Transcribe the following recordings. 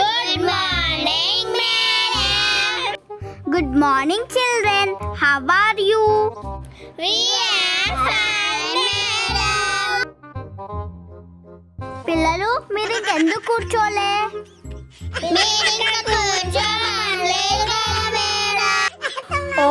Good morning, madam. Good morning, children. How are you? We are fine, madam. పిల్లలు మీరు ఇంకెందుకు కూర్చోలే. ఓ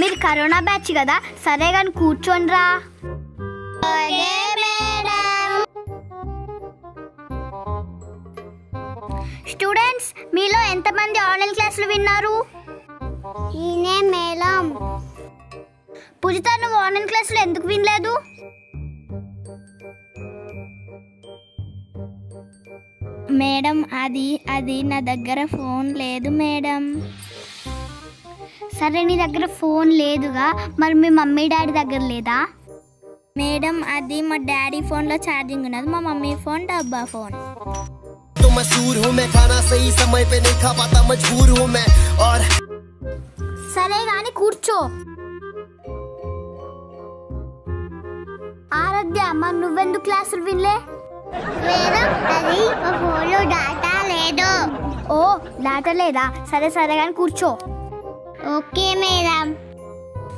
మీరు corona batch కదా సరే కానీ కూర్చోండి రా స్టూడెంట్స్ మీలో ఎంతమంది ఆన్లైన్ క్లాసులు విన్నారు? మేడం పూజిత నువ్వు ఆన్లైన్ క్లాసులు ఎందుకు వినలేదు? మేడం అది అది నా దగ్గర ఫోన్ లేదు మేడం. సరే నీ దగ్గర ఫోన్ లేదుగా మరి మీ మమ్మీ డాడీ దగ్గర లేదా? మేడం అది మా డాడీ ఫోన్లో ఛార్జింగ్ ఉన్నది మా మమ్మీ ఫోన్ డబ్బా ఫోన్. तो मशहूर हूँ मैं खाना सही समय पे नहीं खा पाता मजबूर हूँ मैं और సరే కానీ కూర్చో ఆరాధ్య మరి నువ్వెందుకు క్లాసులు వినలే మేడం అది మా ఫోన్లో డాటా లేదు ఓ డేటా లేదా సరే సరే కానీ కూర్చో ఓకే మేడం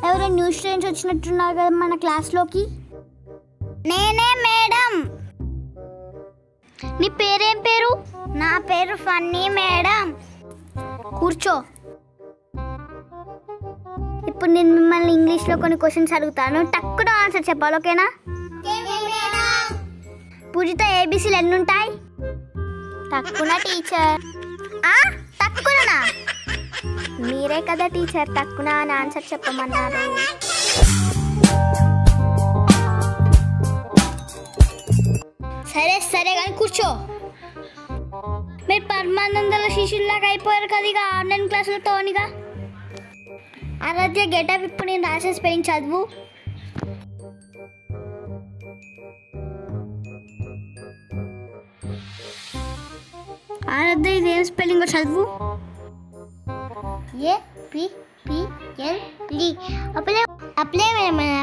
ఎవరైనా న్యూ స్టూడెంట్స్ వచ్చినట్టున్నారు కదా మన క్లాస్లోకి నేనే మేడం నీ పేరేం పేరు? నా పేరు ఫన్నీ మేడం. కూర్చో. ఇప్పుడు నేను మిమ్మల్ని ఇంగ్లీష్లో కొన్ని క్వశ్చన్స్ అడుగుతాను. టక్కున ఆన్సర్ చెప్పాలి ఓకేనా? పూజిత ఏబీసీలు ఎన్ని ఉంటాయి? తక్కువ టీచర్ తక్కువనా మీరే కదా టీచర్ తక్కువ అని ఆన్సర్ చెప్పమన్నారు. సరే సరే కానీ కూర్చో. మీరు పరమానందల శిష్యుల్లాగా అయిపోయారు కదా ఇక ఆన్లైన్ క్లాసులతోనిగా ఆరాధ్య గెటప్ ఇప్పుడు నేను రాసే పెయిన్ చదువు. ఆరాధ్య ఇదేం స్పెల్లింగ్ చదువు? A P P L D. Apply apply madam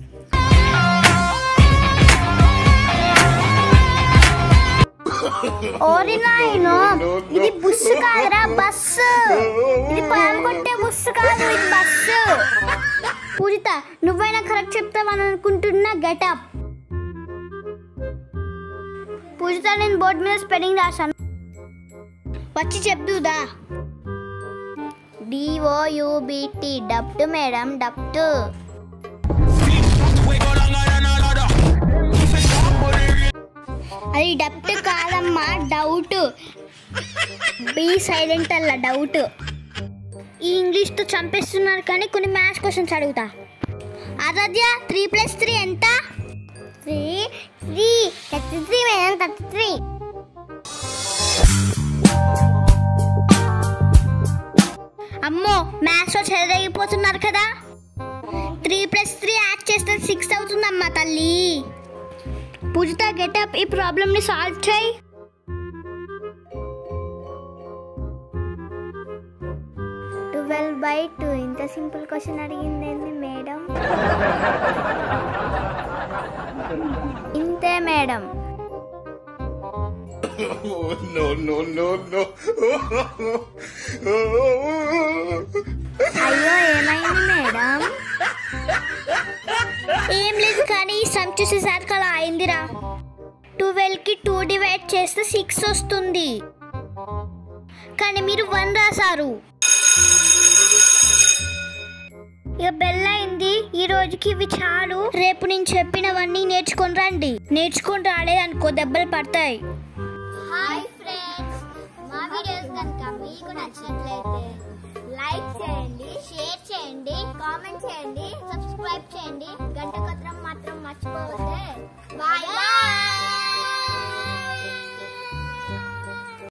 ఓరి నాయను ఇది బుస్సు కాదురా బస్సు. ఇది పొలం కొట్టే బుస్సు కాదు ఇది బస్సు. పూజిత నువ్వైనా కరెక్ట్ చెప్తావని అనుకుంటున్నా గెటప్. పూజిత నేను బోర్డు మీద స్పెల్లింగ్ రాశాను. వచ్చి చెప్దుదా డిఓయుబిటి డప్టు మేడం డప్టు అది డప్ట్ కాదమ్మా డౌట్ బి సైలెంట్ అల్ల డౌట్ ఈ ఇంగ్లీష్తో చంపేస్తున్నారు కానీ కొన్ని మ్యాథ్స్ క్వశ్చన్స్ అడుగుతా. ఆరాధ్య త్రీ ప్లస్ త్రీ ఎంత? Three three thirty three madam thirty three అమ్మో మ్యాథ్స్లో చెదరైపోతున్నారు కదా. త్రీ ప్లస్ త్రీ యాడ్ చేస్తే సిక్స్ అవుతుందమ్మా తల్లి. పూజిత గెటప్ ఈ ప్రాబ్లమ్ని సాల్వ్ చేయి. ట్వెల్వ్ బై టూ ఇంత సింపుల్ క్వశ్చన్ అడిగింది ఏంది మేడం? ఇంతే మేడం. అయ్యో ఏమైంది మేడం? ఏం లేదు కానీ ఈ సమ్ చూసేసరికి అలా అయిందిరా. ట్వెల్వ్కి టూ డివైడ్ చేస్తే సిక్స్ వస్తుంది. కానీ మీరు వన్ రాశారు ఇక బెల్ అయింది ఈ రోజుకి ఇవి చాలు. రేపు నేను చెప్పినవన్నీ నేర్చుకొని రండి. నేర్చుకొని రాలేదనుకో దెబ్బలు పడతాయి. హాయ్ ఫ్రెండ్స్ మా వీడియోస్ కనుక మీకు నచ్చినట్లయితే లైక్ చేయండి షేర్ చేయండి కామెంట్ చేయండి.